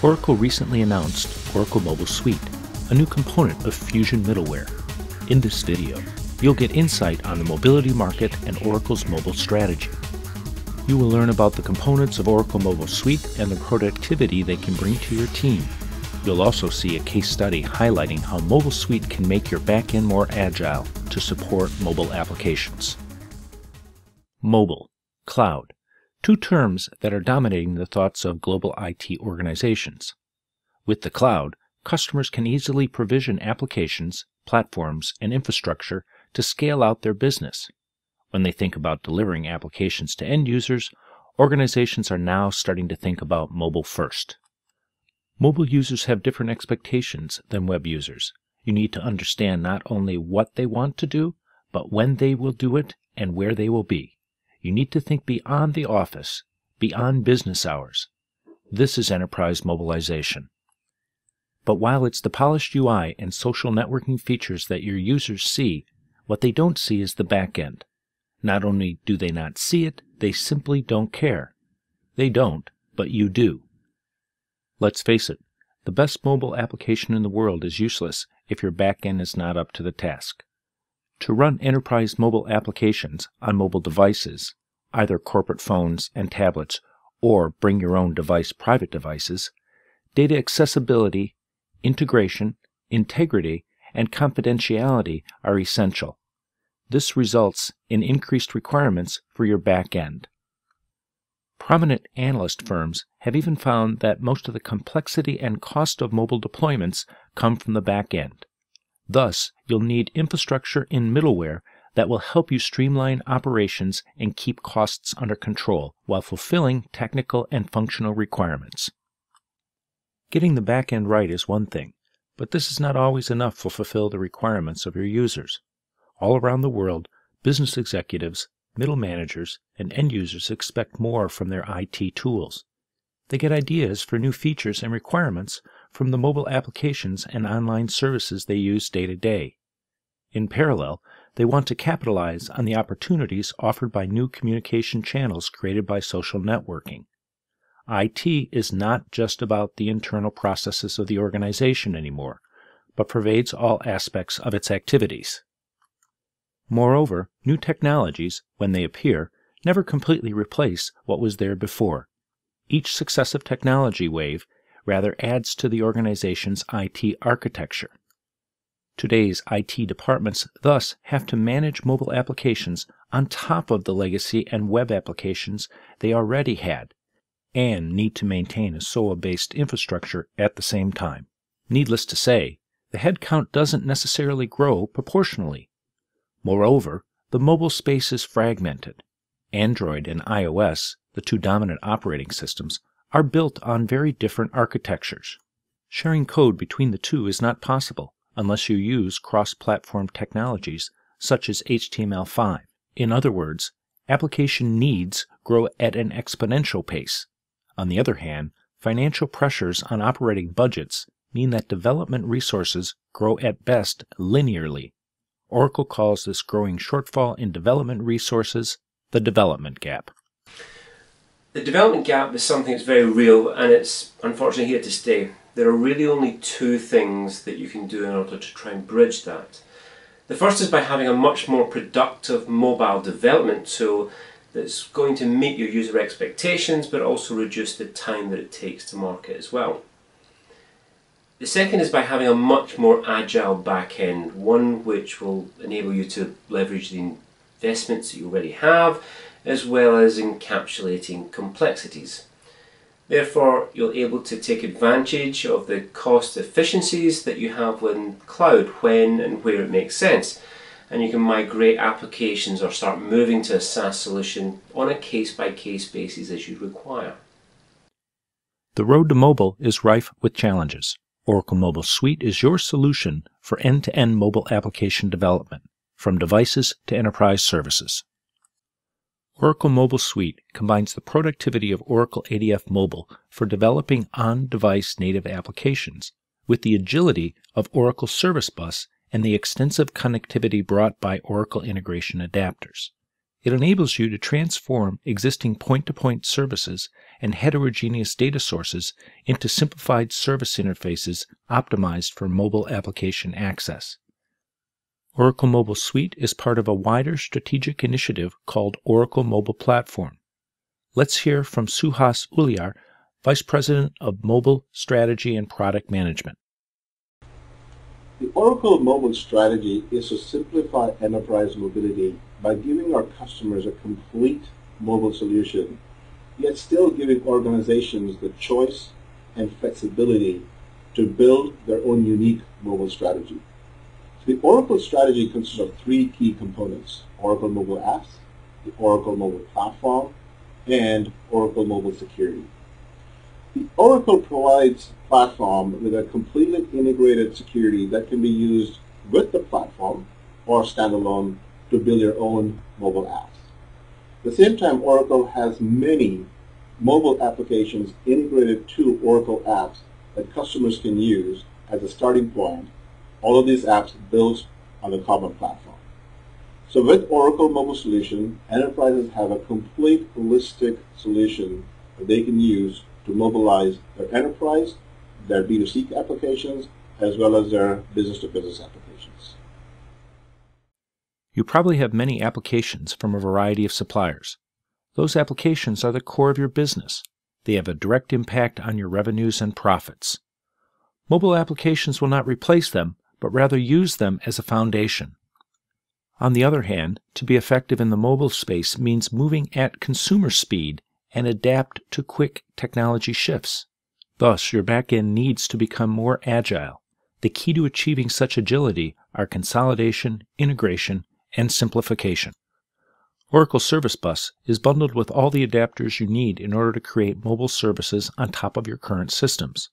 Oracle recently announced Oracle Mobile Suite, a new component of Fusion middleware. In this video, you'll get insight on the mobility market and Oracle's mobile strategy. You will learn about the components of Oracle Mobile Suite and the productivity they can bring to your team. You'll also see a case study highlighting how Mobile Suite can make your backend more agile to support mobile applications. Mobile, cloud, two terms that are dominating the thoughts of global IT organizations. With the cloud, customers can easily provision applications, platforms, and infrastructure to scale out their business. When they think about delivering applications to end users, organizations are now starting to think about mobile first. Mobile users have different expectations than web users. You need to understand not only what they want to do, but when they will do it and where they will be. You need to think beyond the office, beyond business hours. This is enterprise mobilization. But while it's the polished UI and social networking features that your users see, what they don't see is the back end. Not only do they not see it, they simply don't care. They don't, but you do. Let's face it, the best mobile application in the world is useless if your back end is not up to the task. To run enterprise mobile applications on mobile devices, either corporate phones and tablets or bring your own device private devices, data accessibility, integration, integrity, and confidentiality are essential. This results in increased requirements for your back end. Prominent analyst firms have even found that most of the complexity and cost of mobile deployments come from the back end. Thus, you'll need infrastructure in middleware that will help you streamline operations and keep costs under control while fulfilling technical and functional requirements. Getting the back end right is one thing, but this is not always enough to fulfill the requirements of your users. All around the world, business executives, middle managers, and end users expect more from their IT tools. They get ideas for new features and requirements from the mobile applications and online services they use day to day. In parallel, they want to capitalize on the opportunities offered by new communication channels created by social networking. IT is not just about the internal processes of the organization anymore, but pervades all aspects of its activities. Moreover, new technologies, when they appear, never completely replace what was there before. Each successive technology wave rather adds to the organization's IT architecture. Today's IT departments thus have to manage mobile applications on top of the legacy and web applications they already had, and need to maintain a SOA based infrastructure at the same time. Needless to say, the headcount doesn't necessarily grow proportionally. Moreover, the mobile space is fragmented. Android and iOS, the two dominant operating systems, are built on very different architectures. Sharing code between the two is not possible unless you use cross platform technologies such as HTML5. In other words, application needs grow at an exponential pace. On the other hand, financial pressures on operating budgets mean that development resources grow at best linearly. Oracle calls this growing shortfall in development resources the development gap. The development gap is something that's very real and it's unfortunately here to stay. There are really only two things that you can do in order to try and bridge that. The first is by having a much more productive mobile development tool that's going to meet your user expectations but also reduce the time that it takes to market as well. The second is by having a much more agile back end, one which will enable you to leverage the investments that you already have as well as encapsulating complexities. Therefore, you're able to take advantage of the cost efficiencies that you have in cloud when and where it makes sense. And you can migrate applications or start moving to a SaaS solution on a case by case basis as you require. The road to mobile is rife with challenges. Oracle Mobile Suite is your solution for end to end mobile application development, from devices to enterprise services. Oracle Mobile Suite combines the productivity of Oracle ADF Mobile for developing on-device native applications with the agility of Oracle Service Bus and the extensive connectivity brought by Oracle integration adapters. It enables you to transform existing point to point services and heterogeneous data sources into simplified service interfaces optimized for mobile application access. Oracle Mobile Suite is part of a wider strategic initiative called Oracle Mobile Platform. Let's hear from Suhas Uliyar, Vice President of Mobile Strategy and Product Management. The Oracle Mobile strategy is to simplify enterprise mobility by giving our customers a complete mobile solution, yet still giving organizations the choice and flexibility to build their own unique mobile strategy. The Oracle strategy consists of three key components, Oracle Mobile Apps, the Oracle Mobile Platform, and Oracle Mobile Security. The Oracle provides platform with a completely integrated security that can be used with the platform or standalone to build your own mobile apps. At the same time, Oracle has many mobile applications integrated to Oracle apps that customers can use as a starting point. All of these apps built on the common platform. So with Oracle Mobile Solution, enterprises have a complete holistic solution that they can use to mobilize their enterprise, their B2C applications, as well as their business-to-business applications. You probably have many applications from a variety of suppliers. Those applications are the core of your business. They have a direct impact on your revenues and profits. Mobile applications will not replace them, but rather use them as a foundation. On the other hand, to be effective in the mobile space means moving at consumer speed and adapt to quick technology shifts. Thus, your backend needs to become more agile. The key to achieving such agility are consolidation, integration, and simplification. Oracle Service Bus is bundled with all the adapters you need in order to create mobile services on top of your current systems.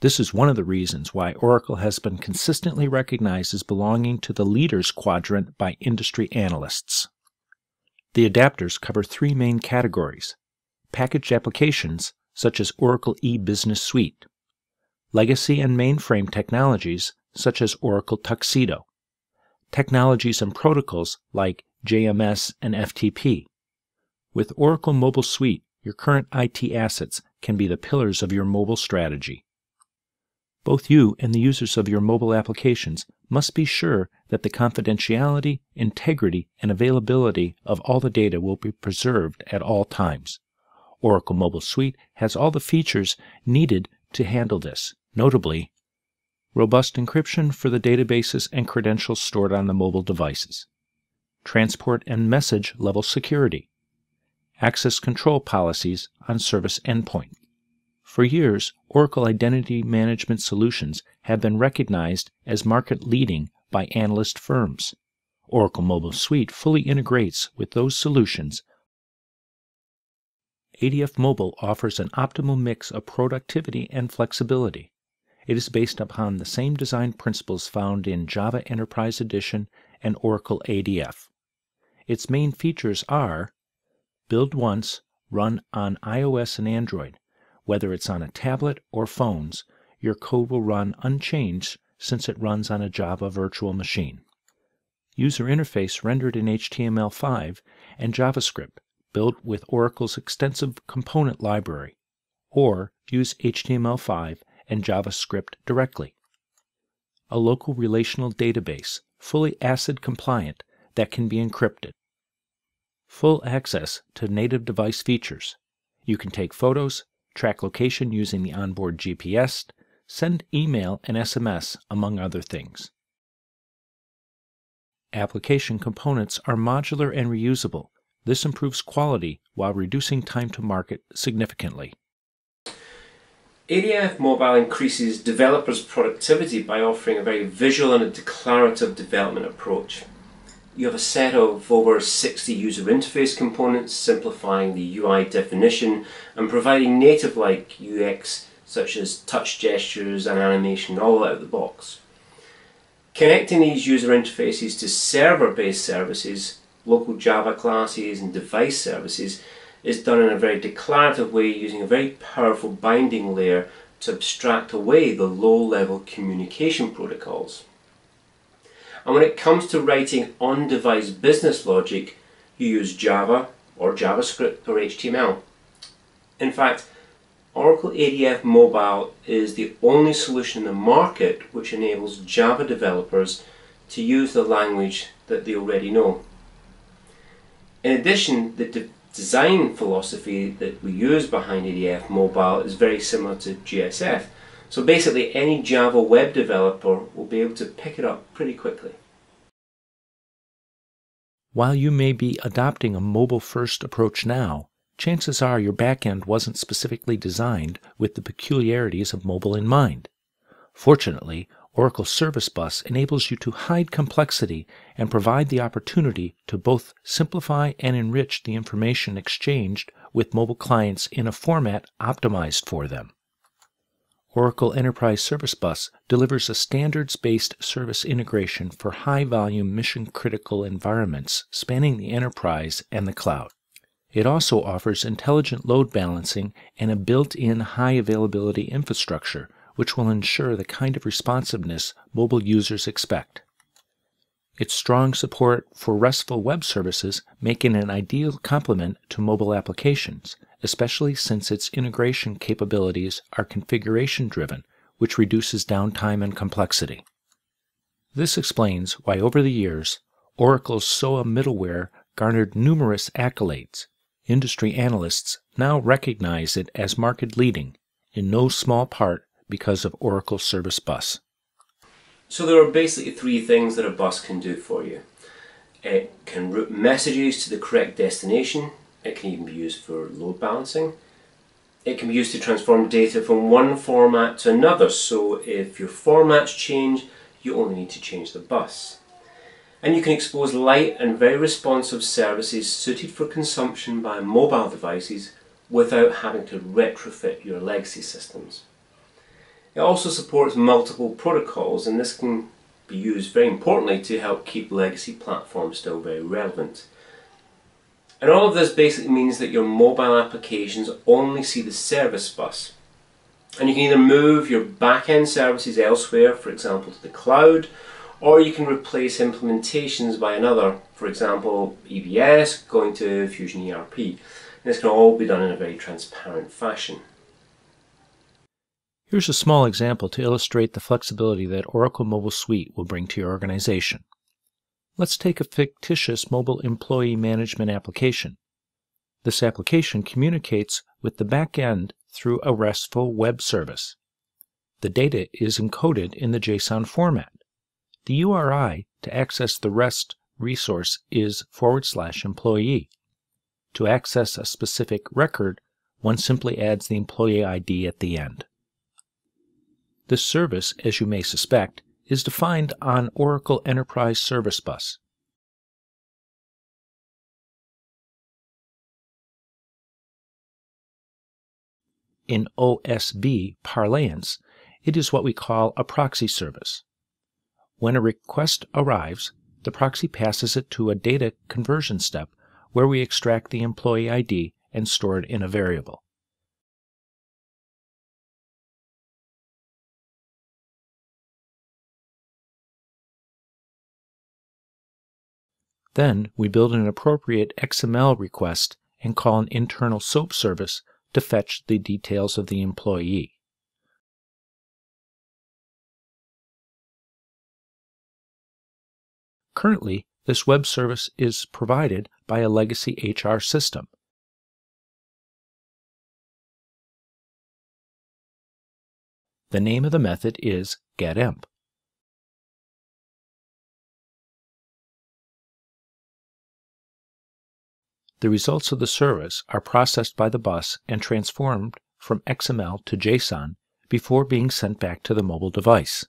This is one of the reasons why Oracle has been consistently recognized as belonging to the leaders quadrant by industry analysts. The adapters cover three main categories packaged applications, such as Oracle e-Business Suite, legacy and mainframe technologies, such as Oracle Tuxedo, technologies and protocols like JMS and FTP. With Oracle Mobile Suite, your current IT assets can be the pillars of your mobile strategy. Both you and the users of your mobile applications must be sure that the confidentiality, integrity, and availability of all the data will be preserved at all times. Oracle Mobile Suite has all the features needed to handle this, notably robust encryption for the databases and credentials stored on the mobile devices, transport and message level security, access control policies on service endpoint. For years, Oracle Identity Management Solutions have been recognized as market leading by analyst firms. Oracle Mobile Suite fully integrates with those solutions. ADF Mobile offers an optimal mix of productivity and flexibility. It is based upon the same design principles found in Java Enterprise Edition and Oracle ADF. Its main features are build once, run on iOS and Android. Whether it's on a tablet or phones, your code will run unchanged since it runs on a Java virtual machine. User interface rendered in HTML5 and JavaScript, built with Oracle's extensive component library, or use HTML5 and JavaScript directly. A local relational database, fully ACID compliant, that can be encrypted. Full access to native device features. You can take photos, track location using the onboard GPS, send email and SMS, among other things. Application components are modular and reusable. This improves quality while reducing time to market significantly. ADF Mobile increases developers' productivity by offering a very visual and a declarative development approach. You have a set of over 60 user interface components simplifying the UI definition and providing native-like UX such as touch gestures and animation all out of the box. Connecting these user interfaces to server-based services, local Java classes and device services is done in a very declarative way using a very powerful binding layer to abstract away the low-level communication protocols. And when it comes to writing on-device business logic, you use Java or JavaScript or HTML. In fact, Oracle ADF Mobile is the only solution in the market which enables Java developers to use the language that they already know. In addition, the de design philosophy that we use behind ADF Mobile is very similar to JSF. So basically any Java web developer will be able to pick it up pretty quickly. While you may be adopting a mobile first approach now, chances are your backend wasn't specifically designed with the peculiarities of mobile in mind. Fortunately, Oracle Service Bus enables you to hide complexity and provide the opportunity to both simplify and enrich the information exchanged with mobile clients in a format optimized for them. Oracle Enterprise Service Bus delivers a standards-based service integration for high-volume mission-critical environments spanning the enterprise and the cloud. It also offers intelligent load balancing and a built-in high-availability infrastructure, which will ensure the kind of responsiveness mobile users expect. Its strong support for RESTful web services make it an ideal complement to mobile applications, especially since its integration capabilities are configuration driven, which reduces downtime and complexity. This explains why over the years, Oracle's SOA middleware garnered numerous accolades. Industry analysts now recognize it as market leading, in no small part because of Oracle Service Bus. So there are basically three things that a bus can do for you. It can route messages to the correct destination, it can even be used for load balancing. It can be used to transform data from one format to another, so if your formats change, you only need to change the bus. And you can expose light and very responsive services suited for consumption by mobile devices without having to retrofit your legacy systems. It also supports multiple protocols and this can be used very importantly to help keep legacy platforms still very relevant. And all of this basically means that your mobile applications only see the service bus. And you can either move your back-end services elsewhere, for example to the cloud, or you can replace implementations by another, for example EBS going to Fusion ERP. And this can all be done in a very transparent fashion. Here's a small example to illustrate the flexibility that Oracle Mobile Suite will bring to your organization. Let's take a fictitious mobile employee management application. This application communicates with the back end through a RESTful web service. The data is encoded in the JSON format. The URI to access the REST resource is forward slash employee. To access a specific record, one simply adds the employee ID at the end. This service, as you may suspect, is defined on Oracle Enterprise Service Bus. In OSB parlance, it is what we call a proxy service. When a request arrives, the proxy passes it to a data conversion step where we extract the employee ID and store it in a variable. Then we build an appropriate XML request and call an internal SOAP service to fetch the details of the employee. Currently, this web service is provided by a legacy HR system. The name of the method is getemp. The results of the service are processed by the bus and transformed from XML to JSON before being sent back to the mobile device.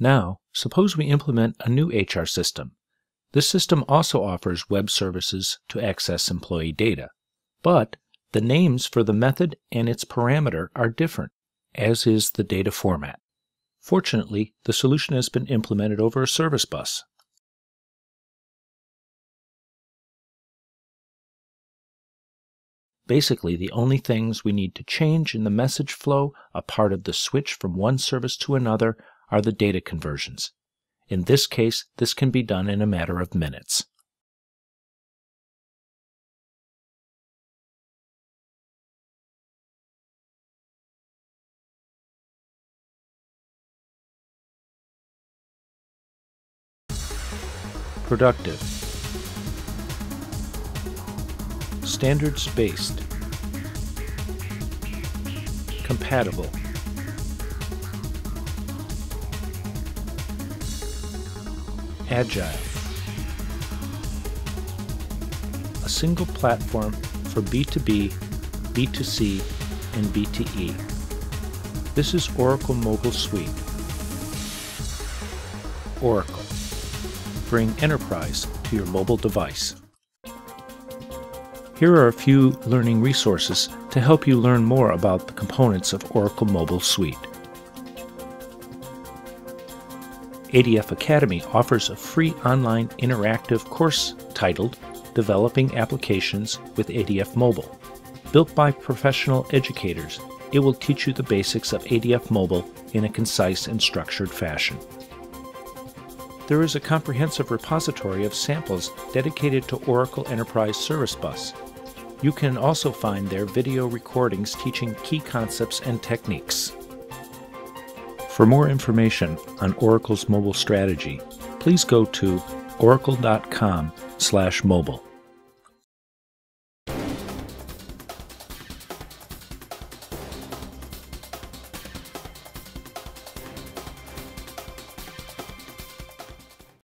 Now, suppose we implement a new HR system. This system also offers web services to access employee data, but the names for the method and its parameter are different as is the data format. Fortunately, the solution has been implemented over a service bus. Basically, the only things we need to change in the message flow, a part of the switch from one service to another, are the data conversions. In this case, this can be done in a matter of minutes. Productive Standards based Compatible Agile. A single platform for B2B, B2C, and B2E. This is Oracle Mobile Suite. Oracle. Bring enterprise to your mobile device. Here are a few learning resources to help you learn more about the components of Oracle Mobile Suite. ADF Academy offers a free online interactive course titled Developing Applications with ADF Mobile. Built by professional educators, it will teach you the basics of ADF Mobile in a concise and structured fashion. There is a comprehensive repository of samples dedicated to Oracle Enterprise Service Bus. You can also find their video recordings teaching key concepts and techniques. For more information on Oracle's mobile strategy, please go to oracle.com/mobile.